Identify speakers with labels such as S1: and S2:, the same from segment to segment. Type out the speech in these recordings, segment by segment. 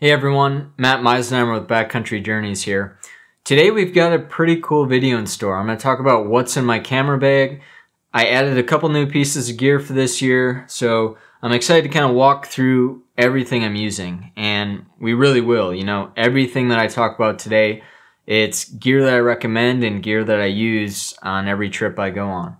S1: Hey everyone, Matt Meisenheimer with Backcountry Journeys here. Today we've got a pretty cool video in store. I'm going to talk about what's in my camera bag. I added a couple new pieces of gear for this year, so I'm excited to kind of walk through everything I'm using. And we really will, you know, everything that I talk about today, it's gear that I recommend and gear that I use on every trip I go on.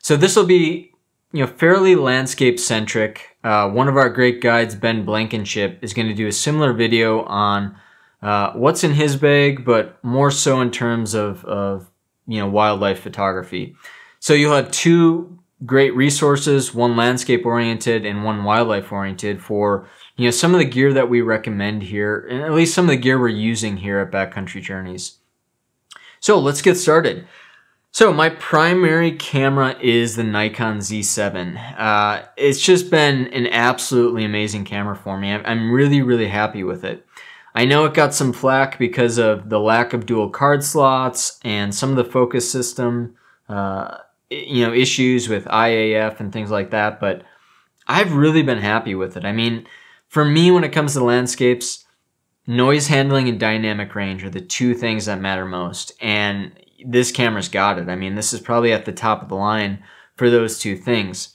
S1: So this will be you know, fairly landscape centric. Uh, one of our great guides, Ben Blankenship, is going to do a similar video on uh, what's in his bag, but more so in terms of, of, you know, wildlife photography. So you'll have two great resources, one landscape oriented and one wildlife oriented for, you know, some of the gear that we recommend here, and at least some of the gear we're using here at Backcountry Journeys. So let's get started. So my primary camera is the Nikon Z7. Uh, it's just been an absolutely amazing camera for me. I'm really, really happy with it. I know it got some flack because of the lack of dual card slots and some of the focus system, uh, you know, issues with IAF and things like that, but I've really been happy with it. I mean, for me, when it comes to landscapes, noise handling and dynamic range are the two things that matter most. And this camera's got it. I mean, this is probably at the top of the line for those two things.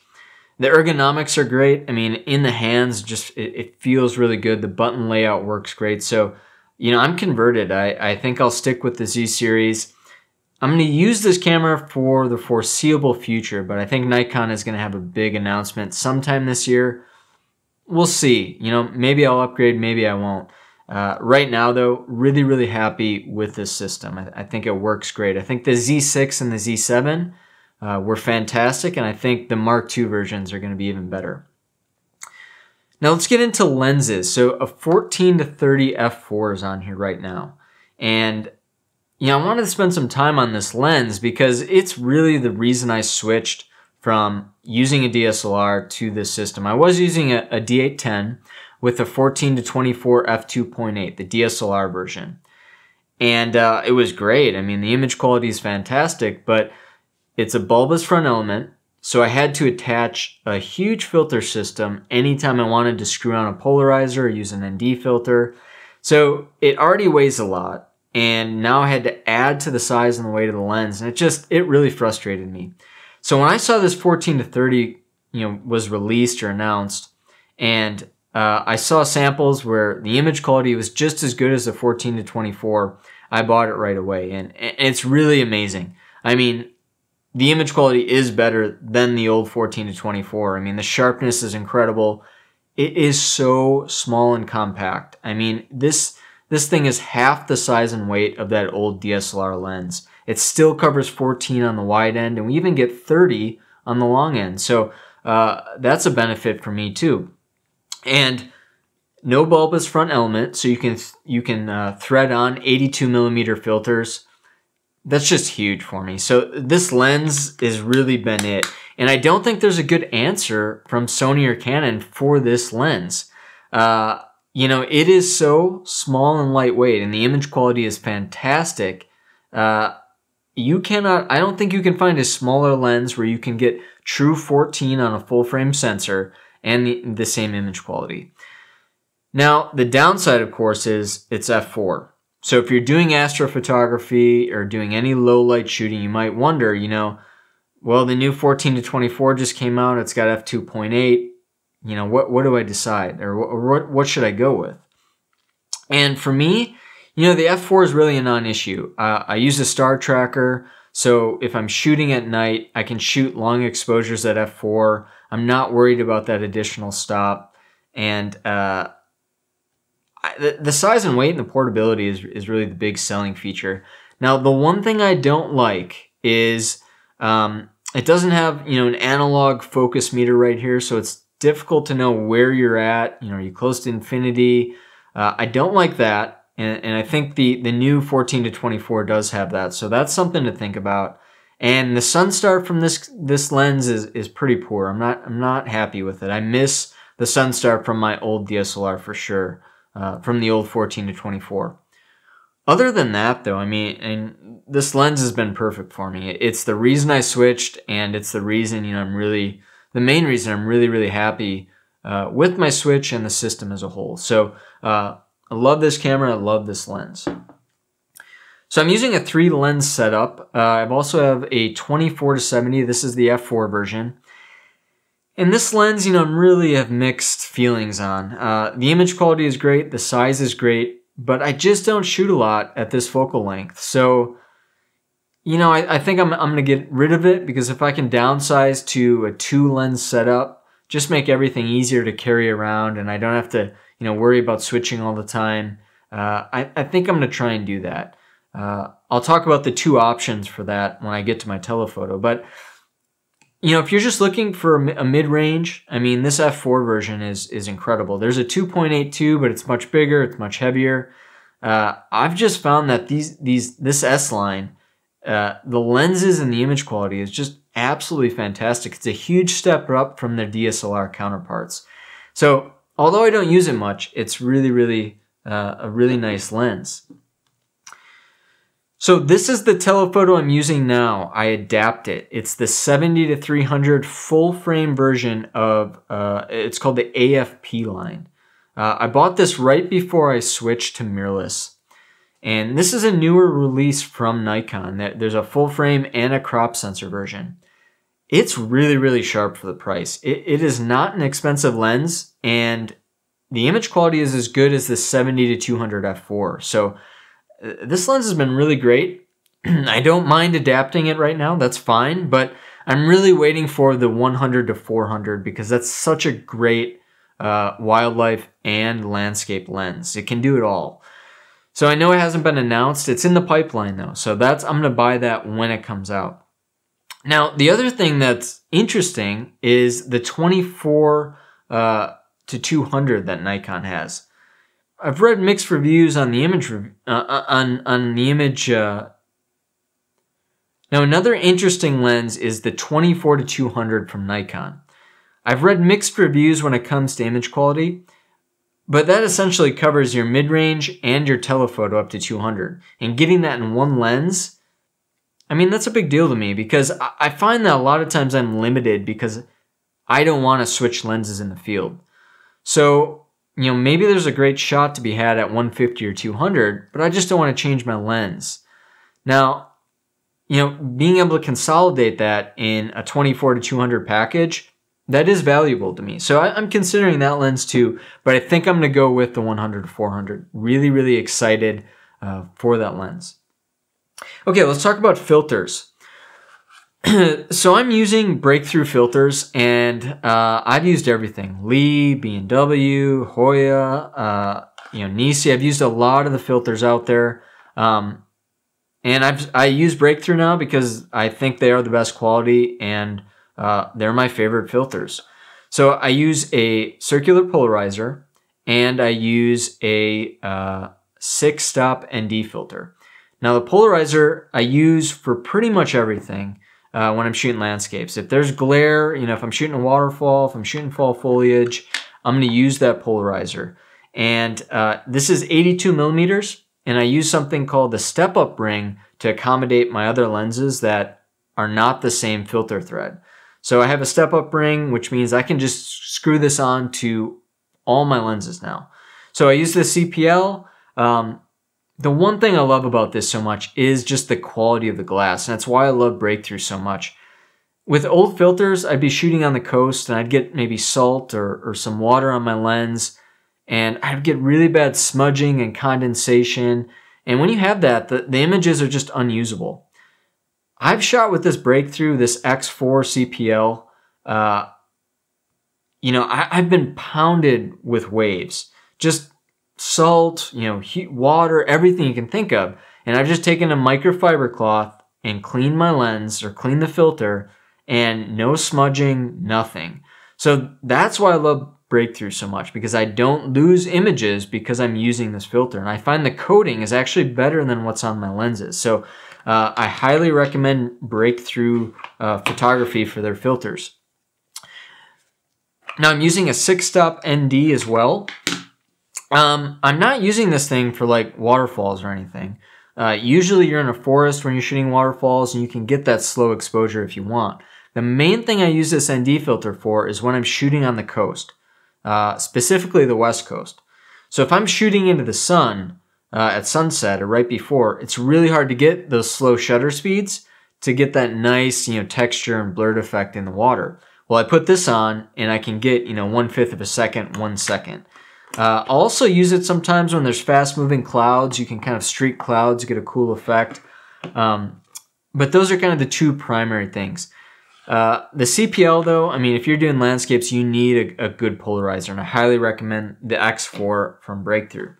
S1: The ergonomics are great. I mean, in the hands, just it, it feels really good. The button layout works great. So, you know, I'm converted. I, I think I'll stick with the Z series. I'm going to use this camera for the foreseeable future, but I think Nikon is going to have a big announcement sometime this year. We'll see. You know, maybe I'll upgrade, maybe I won't. Uh, right now, though, really, really happy with this system. I, I, think it works great. I think the Z6 and the Z7 uh, were fantastic, and I think the Mark II versions are going to be even better. Now let's get into lenses. So a 14 to 30 f4 is on here right now. And you know, I wanted to spend some time on this lens because it's really the reason I switched from using a DSLR to this system. I was using a a D810, with the 14 to 24 f2.8, the DSLR version. And uh, it was great. I mean, the image quality is fantastic, but it's a bulbous front element. So I had to attach a huge filter system anytime I wanted to screw on a polarizer or use an ND filter. So it already weighs a lot. And now I had to add to the size and the weight of the lens. And it just, it really frustrated me. So when I saw this 14 to 30, you know, was released or announced, and uh, I saw samples where the image quality was just as good as the 14 to 24. I bought it right away, and, it's really amazing. I mean, the image quality is better than the old 14 to 24. I mean, the sharpness is incredible. It is so small and compact. I mean, this this thing is half the size and weight of that old DSLR lens. It still covers 14 on the wide end, and we even get 30 on the long end. So uh, that's a benefit for me too and no bulbous front element, so you can you can uh, thread on 82 millimeter filters. That's just huge for me. So this lens has really been it. And I don't think there's a good answer from Sony or Canon for this lens. Uh, you know, it is so small and lightweight, and the image quality is fantastic. Uh, you cannot, I don't think you can find a smaller lens where you can get true 14 on a full frame sensor and the, the same image quality. Now, the downside, of course, is it's f4. So if you're doing astrophotography or doing any low light shooting, you might wonder, you know, well, the new 14 to 24 just came out. It's got f2.8. You know, what, what do I decide? Or what, what should I go with? And for me, you know, the f4 is really a non-issue. Uh, I use a star tracker. So if I'm shooting at night, I can shoot long exposures at f4. I'm not worried about that additional stop. And uh, I, the, the size and weight and the portability is, is really the big selling feature. Now, the one thing I don't like is um, it doesn't have, you know, an analog focus meter right here, so it's difficult to know where you're at. You know, are you close to infinity? Uh, I don't like that, and, and I think the, the new 14 to 24 does have that, so that's something to think about. And the Sunstar from this this lens is is pretty poor. I'm not I'm not happy with it. I miss the Sunstar from my old DSLR for sure, uh, from the old 14 to 24. Other than that, though, I mean, and this lens has been perfect for me. It's the reason I switched, and it's the reason you know I'm really the main reason I'm really really happy uh, with my switch and the system as a whole. So uh, I love this camera. I love this lens. So I'm using a three lens setup. Uh, I also have a 24 to 70. This is the f4 version. And this lens, you know, I'm really have mixed feelings on. Uh, the image quality is great, the size is great, but I just don't shoot a lot at this focal length. So, you know, I, I think I'm, I'm going to get rid of it because if I can downsize to a two lens setup, just make everything easier to carry around and I don't have to, you know, worry about switching all the time. Uh, I, I think I'm going to try and do that. Uh, I'll talk about the two options for that when I get to my telephoto. But, you know, if you're just looking for a mid-range, I mean, this F4 version is, is incredible. There's a 2.82, but it's much bigger, it's much heavier. Uh, I've just found that these, these, this S line, uh, the lenses and the image quality is just absolutely fantastic. It's a huge step up from their DSLR counterparts. So although I don't use it much, it's really, really uh, a really nice lens. So this is the telephoto I'm using now. I adapt it. It's the 70 to 300 full frame version of, uh, it's called the AF-P line. Uh, I bought this right before I switched to mirrorless. And this is a newer release from Nikon. There's a full frame and a crop sensor version. It's really, really sharp for the price. It, it is not an expensive lens and the image quality is as good as the 70 to 200 f4. So this lens has been really great. I don't mind adapting it right now, that's fine, but I'm really waiting for the 100 to 400 because that's such a great uh, wildlife and landscape lens. It can do it all. So I know it hasn't been announced. It's in the pipeline though. So that's I'm going to buy that when it comes out. Now, the other thing that's interesting is the 24 uh, to 200 that Nikon has. I've read mixed reviews on the image uh, uh, on on the image. Uh... Now another interesting lens is the 24 to 200 from Nikon. I've read mixed reviews when it comes to image quality, but that essentially covers your mid-range and your telephoto up to 200. And getting that in one lens, I mean that's a big deal to me because I find that a lot of times I'm limited because I don't want to switch lenses in the field. So you know, maybe there's a great shot to be had at 150 or 200, but I just don't want to change my lens. Now, you know, being able to consolidate that in a 24 to 200 package, that is valuable to me. So I, am considering that lens too, but I think I'm going to go with the 100 to 400. Really, really excited uh, for that lens. Okay, let's talk about filters. so I'm using breakthrough filters and uh, I've used everything. Lee, B&W, Hoya, uh, you know, Nisi. I've used a lot of the filters out there. Um, and I've, I use breakthrough now because I think they are the best quality and uh, they're my favorite filters. So I use a circular polarizer and I use a uh, six stop ND filter. Now the polarizer I use for pretty much everything uh, when I'm shooting landscapes. If there's glare, you know, if I'm shooting a waterfall, if I'm shooting fall foliage, I'm going to use that polarizer. And uh, this is 82 millimeters, and I use something called the step-up ring to accommodate my other lenses that are not the same filter thread. So I have a step-up ring, which means I can just screw this on to all my lenses now. So I use the CPL. Um, the one thing I love about this so much is just the quality of the glass, and that's why I love Breakthrough so much. With old filters, I'd be shooting on the coast and I'd get maybe salt or, or some water on my lens, and I'd get really bad smudging and condensation. And when you have that, the, the images are just unusable. I've shot with this Breakthrough, this X4 CPL. Uh, you know, I, I've been pounded with waves. Just salt, you know, heat, water, everything you can think of. And I've just taken a microfiber cloth and cleaned my lens or cleaned the filter and no smudging, nothing. So that's why I love Breakthrough so much because I don't lose images because I'm using this filter. And I find the coating is actually better than what's on my lenses. So uh, I highly recommend Breakthrough uh, Photography for their filters. Now I'm using a six stop ND as well. Um, I'm not using this thing for like waterfalls or anything. Uh, usually you're in a forest when you're shooting waterfalls and you can get that slow exposure if you want. The main thing I use this ND filter for is when I'm shooting on the coast, uh, specifically the west coast. So if I'm shooting into the sun uh, at sunset or right before, it's really hard to get those slow shutter speeds to get that nice, you know, texture and blurred effect in the water. Well, I put this on and I can get, you know, one fifth of a second, one second. Uh, also use it sometimes when there's fast moving clouds. You can kind of streak clouds, get a cool effect. Um, but those are kind of the two primary things. Uh, the CPL though, I mean, if you're doing landscapes, you need a, a good polarizer, and I highly recommend the X4 from Breakthrough.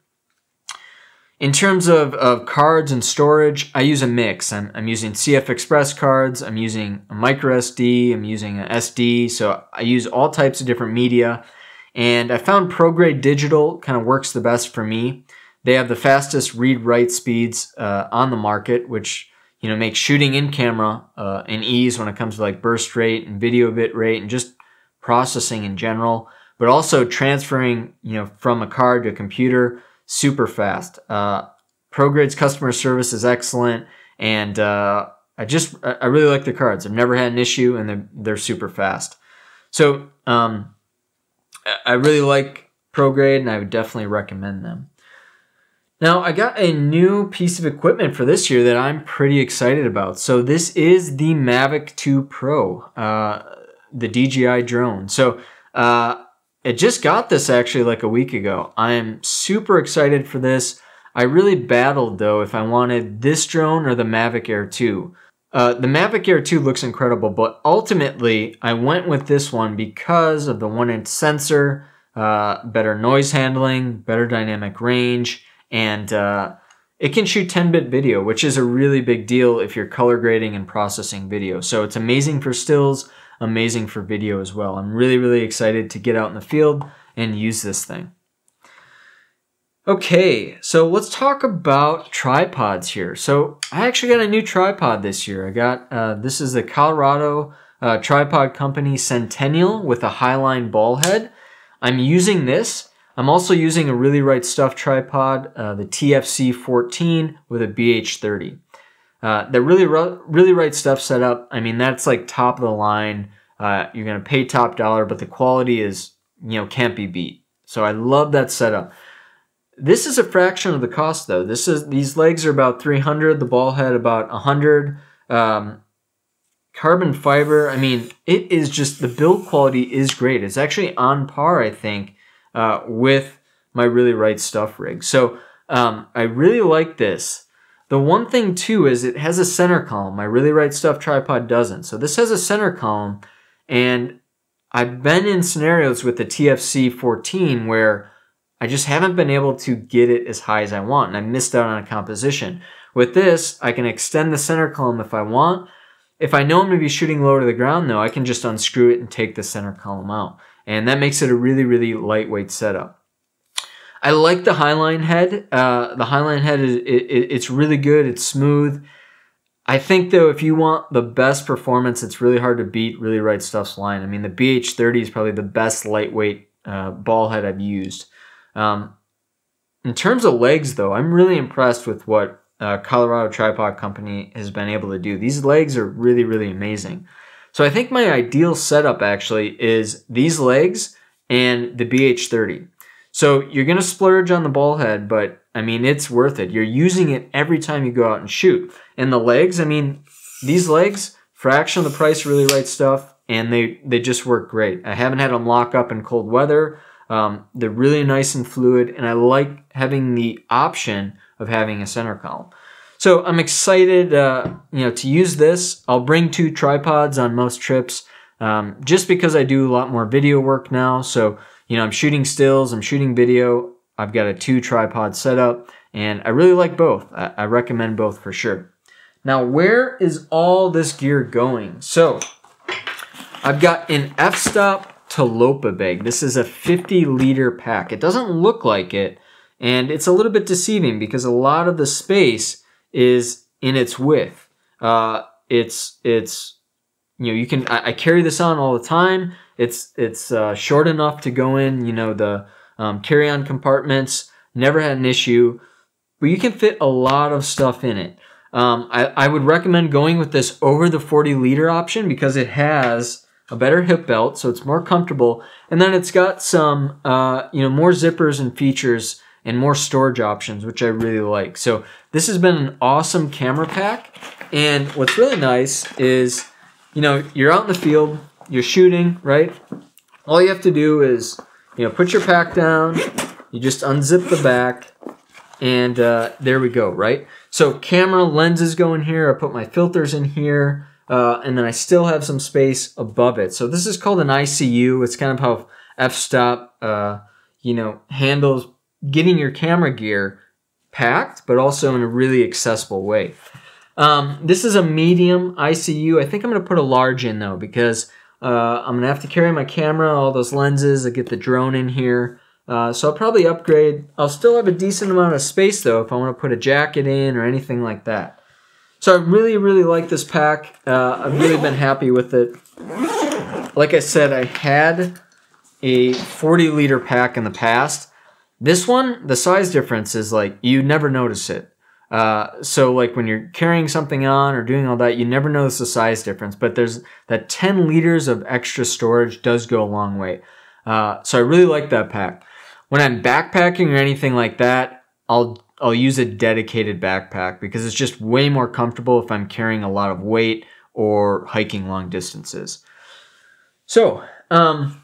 S1: In terms of, of cards and storage, I use a mix. I'm, I'm using CF Express cards, I'm using a micro SD, I'm using an SD, so I use all types of different media. And I found ProGrade Digital kind of works the best for me. They have the fastest read-write speeds uh, on the market, which you know makes shooting in camera uh, an ease when it comes to like burst rate and video bit rate and just processing in general. But also transferring you know from a card to a computer super fast. Uh, ProGrade's customer service is excellent, and uh, I just I really like the cards. I've never had an issue, and they're they're super fast. So um, I really like ProGrade, and I would definitely recommend them. Now, I got a new piece of equipment for this year that I'm pretty excited about. So this is the Mavic 2 Pro, uh, the DJI drone. So uh, I just got this actually like a week ago. I am super excited for this. I really battled though if I wanted this drone or the Mavic Air 2. Uh, the Mavic Air 2 looks incredible, but ultimately I went with this one because of the one inch sensor, uh, better noise handling, better dynamic range, and uh, it can shoot 10-bit video, which is a really big deal if you're color grading and processing video. So it's amazing for stills, amazing for video as well. I'm really, really excited to get out in the field and use this thing. Okay, so let's talk about tripods here. So I actually got a new tripod this year. I got, uh, this is the Colorado uh, tripod company Centennial with a Highline ball head. I'm using this. I'm also using a Really Right Stuff tripod, uh, the TFC 14 with a BH30. Uh, the really really right stuff setup. I mean, that's like top of the line. Uh, you're gonna pay top dollar, but the quality is you know can't be beat. So I love that setup. This is a fraction of the cost though. This is these legs are about 300. The ball head about 100. Um, carbon fiber. I mean, it is just the build quality is great. It's actually on par, I think, uh, with my really right stuff rig. So um, I really like this. The one thing too is it has a center column. My really right stuff tripod doesn't. So this has a center column and I've been in scenarios with the TFC 14 where I just haven't been able to get it as high as I want and I missed out on a composition. With this, I can extend the center column if I want. If I know I'm going to be shooting low to the ground though, I can just unscrew it and take the center column out. And that makes it a really, really lightweight setup. I like the Highline head. Uh, the Highline head is it, it, it's really good. It's smooth. I think though, if you want the best performance, it's really hard to beat Really Right Stuff's line. I mean, the BH30 is probably the best lightweight uh, ball head I've used. Um, in terms of legs, though, I'm really impressed with what uh, Colorado Tripod Company has been able to do. These legs are really, really amazing. So I think my ideal setup actually is these legs and the BH30. So you're going to splurge on the ball head, but I mean, it's worth it. You're using it every time you go out and shoot. And the legs, I mean, these legs, fraction of the price, really right stuff, and they, they just work great. I haven't had them lock up in cold weather. Um, they're really nice and fluid, and I like having the option of having a center column. So I'm excited, uh, you know, to use this. I'll bring two tripods on most trips, um, just because I do a lot more video work now. So you know, I'm shooting stills, I'm shooting video. I've got a two tripod setup and I really like both. I, I recommend both for sure. Now, where is all this gear going? So, I've got an f-stop Tilopa bag. This is a 50 liter pack. It doesn't look like it, and it's a little bit deceiving because a lot of the space is in its width. Uh, it's, it's, you know, you can, I, I carry this on all the time. It's it's uh, short enough to go in, you know, the um, carry-on compartments. Never had an issue, but you can fit a lot of stuff in it. Um, I, I would recommend going with this over the 40 liter option because it has a better hip belt, so it's more comfortable. And then it's got some, uh, you know, more zippers and features and more storage options, which I really like. So this has been an awesome camera pack. And what's really nice is, you know, you're out in the field, you're shooting, right? All you have to do is, you know, put your pack down, you just unzip the back, and uh, there we go, right? So camera lenses go in here, I put my filters in here, uh, and then I still have some space above it. So this is called an ICU. It's kind of how f-stop, uh, you know, handles getting your camera gear packed, but also in a really accessible way. Um, this is a medium ICU. I think I'm going to put a large in though because uh, I'm going to have to carry my camera, all those lenses. I get the drone in here. Uh, so I'll probably upgrade. I'll still have a decent amount of space though if I want to put a jacket in or anything like that. So I really, really like this pack. Uh, I've really been happy with it. Like I said, I had a 40 liter pack in the past. This one, the size difference is like, you never notice it. Uh, so like when you're carrying something on or doing all that, you never notice the size difference, but there's that 10 liters of extra storage does go a long way. Uh, so I really like that pack. When I'm backpacking or anything like that, I'll I'll use a dedicated backpack because it's just way more comfortable if I'm carrying a lot of weight or hiking long distances. So, um,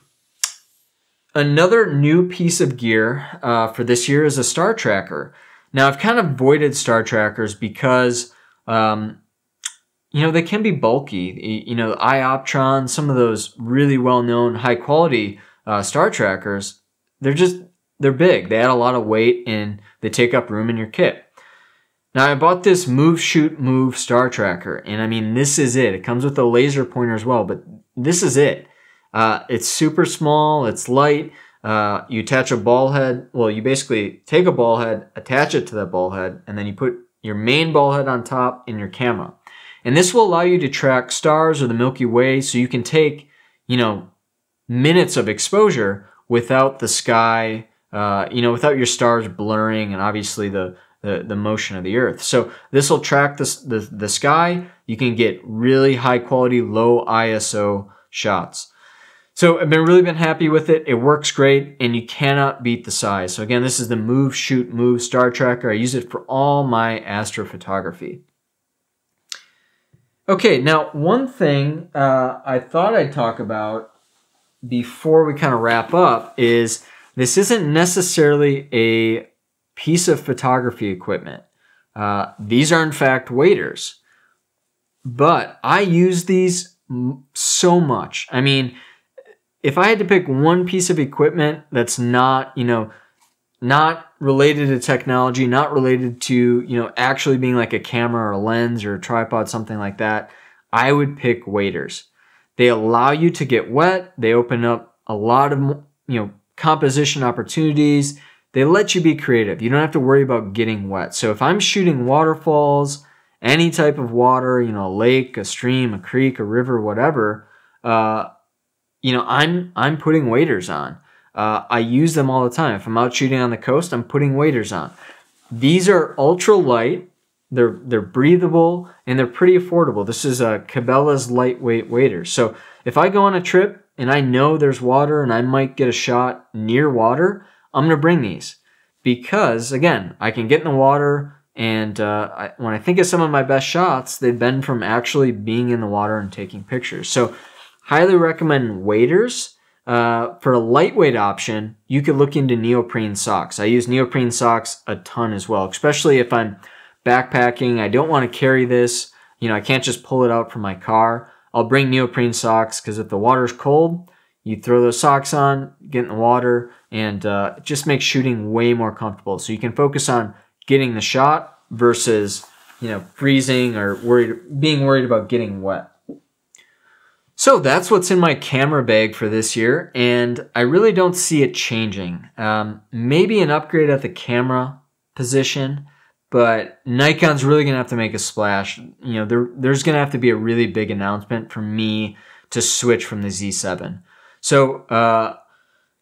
S1: another new piece of gear uh, for this year is a star tracker. Now, I've kind of avoided star trackers because, um, you know, they can be bulky. You know, Ioptron, some of those really well-known, high-quality uh, star trackers, they're just they're big. They add a lot of weight and they take up room in your kit. Now I bought this Move Shoot Move Star Tracker and I mean this is it. It comes with a laser pointer as well, but this is it. Uh, it's super small, it's light. Uh, you attach a ball head. Well, you basically take a ball head, attach it to that ball head, and then you put your main ball head on top in your camera. And this will allow you to track stars or the Milky Way so you can take, you know, minutes of exposure without the sky uh, you know, without your stars blurring and obviously the, the, the motion of the earth. So this will track the, the, sky. You can get really high quality, low ISO shots. So I've been really been happy with it. It works great and you cannot beat the size. So again, this is the Move Shoot Move Star Tracker. I use it for all my astrophotography. Okay, now one thing uh, I thought I'd talk about before we kind of wrap up is this isn't necessarily a piece of photography equipment. Uh, these are in fact waders. But I use these so much. I mean, if I had to pick one piece of equipment that's not, you know, not related to technology, not related to, you know, actually being like a camera or a lens or a tripod, something like that, I would pick waders. They allow you to get wet. They open up a lot of, you know, composition opportunities. They let you be creative. You don't have to worry about getting wet. So if I'm shooting waterfalls, any type of water, you know, a lake, a stream, a creek, a river, whatever, uh, you know, I'm I'm putting waders on. Uh, I use them all the time. If I'm out shooting on the coast, I'm putting waders on. These are ultra light. They're they're breathable and they're pretty affordable. This is a Cabela's lightweight waders. So if I go on a trip and I know there's water and I might get a shot near water, I'm going to bring these because, again, I can get in the water. And uh, I, when I think of some of my best shots, they've been from actually being in the water and taking pictures. So, highly recommend waders. Uh, for a lightweight option, you could look into neoprene socks. I use neoprene socks a ton as well, especially if I'm backpacking. I don't want to carry this. You know, I can't just pull it out from my car. I'll bring neoprene socks because if the water's cold, you throw those socks on, get in the water, and uh, just makes shooting way more comfortable. So you can focus on getting the shot versus you know freezing or worried being worried about getting wet. So that's what's in my camera bag for this year, and I really don't see it changing. Um, maybe an upgrade at the camera position, but Nikon's really gonna have to make a splash. You know, there, there's gonna have to be a really big announcement for me to switch from the Z7. So, uh,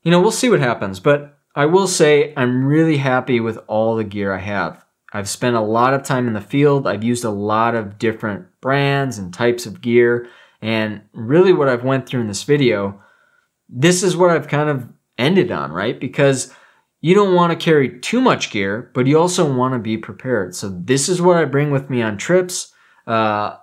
S1: you know, we'll see what happens. But I will say I'm really happy with all the gear I have. I've spent a lot of time in the field. I've used a lot of different brands and types of gear. And really what I've went through in this video, this is what I've kind of ended on, right? Because you don't want to carry too much gear, but you also want to be prepared. So this is what I bring with me on trips. Uh,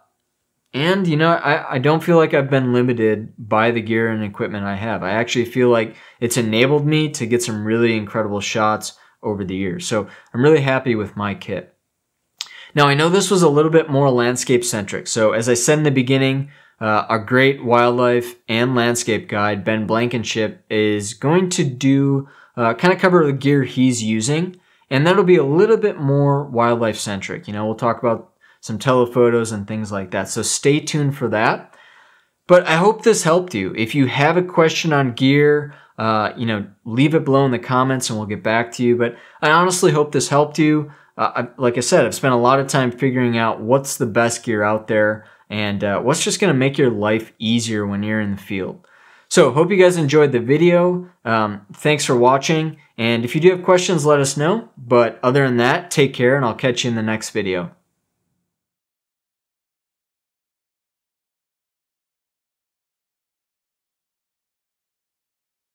S1: and, you know, I, I don't feel like I've been limited by the gear and equipment I have. I actually feel like it's enabled me to get some really incredible shots over the years. So I'm really happy with my kit. Now, I know this was a little bit more landscape centric. So as I said in the beginning, uh, our great wildlife and landscape guide, Ben Blankenship, is going to do uh, kind of cover the gear he's using. And that'll be a little bit more wildlife centric. You know, we'll talk about some telephotos and things like that. So stay tuned for that. But I hope this helped you. If you have a question on gear, uh, you know, leave it below in the comments and we'll get back to you. But I honestly hope this helped you. Uh, I, like I said, I've spent a lot of time figuring out what's the best gear out there and uh, what's just going to make your life easier when you're in the field. So hope you guys enjoyed the video. Um, thanks for watching. And if you do have questions, let us know. But other than that, take care and I'll catch you in the next video.